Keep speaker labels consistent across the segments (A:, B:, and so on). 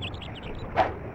A: Thank you.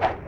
B: Thank you.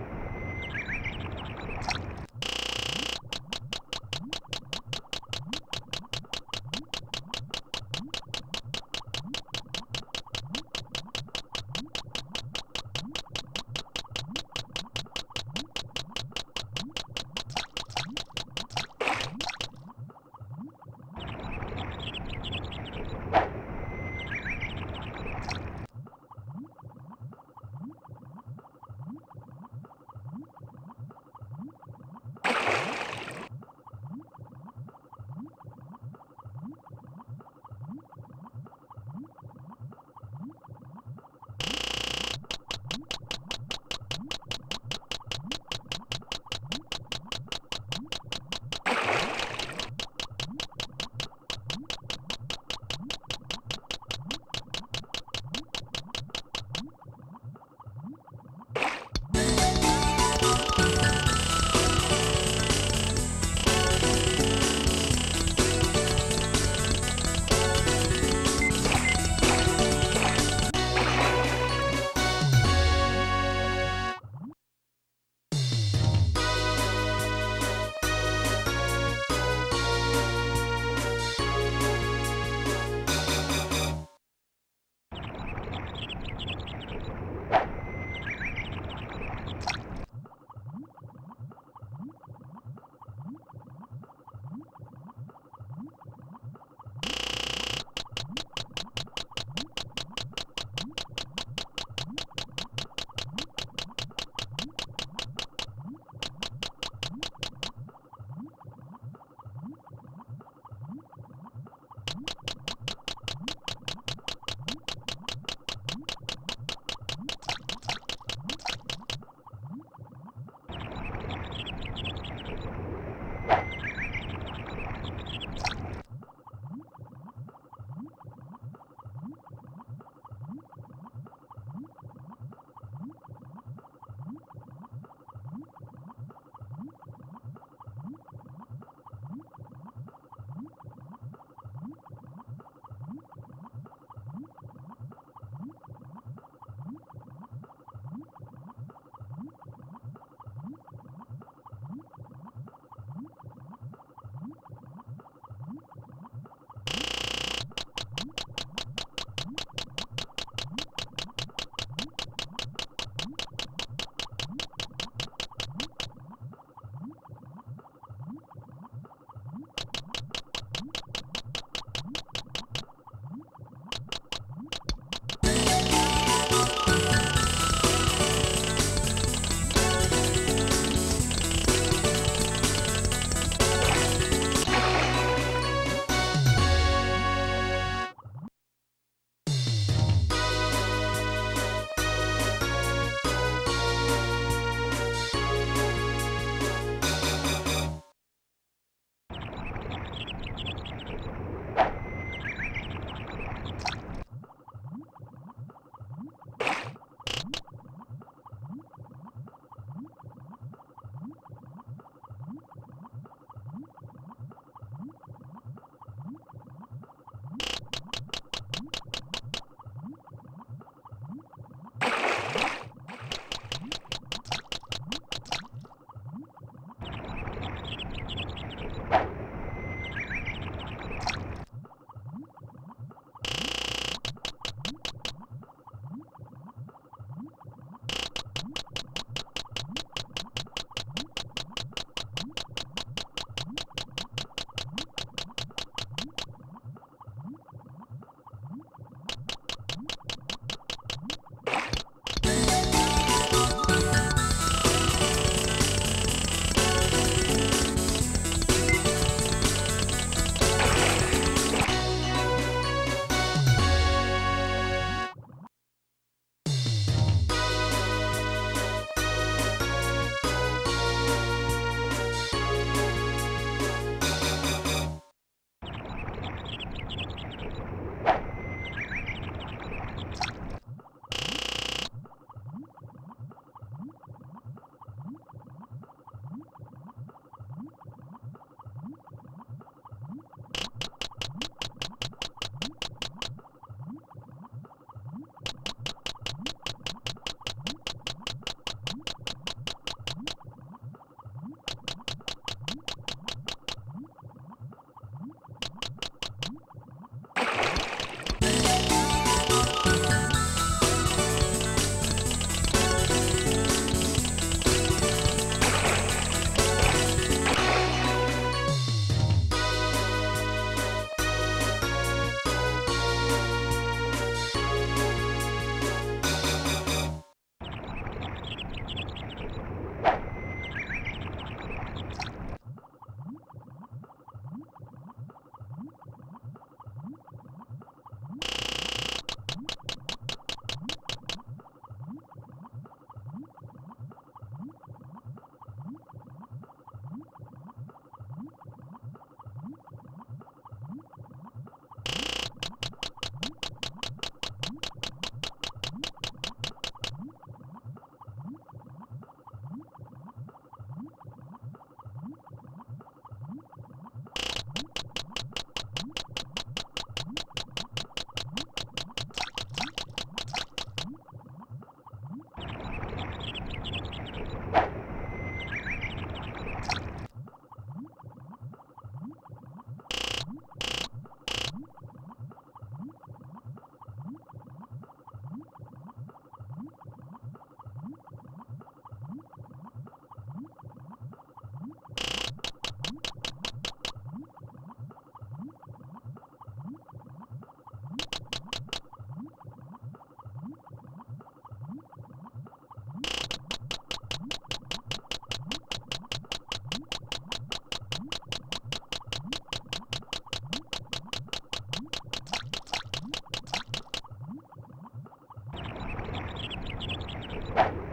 B: you.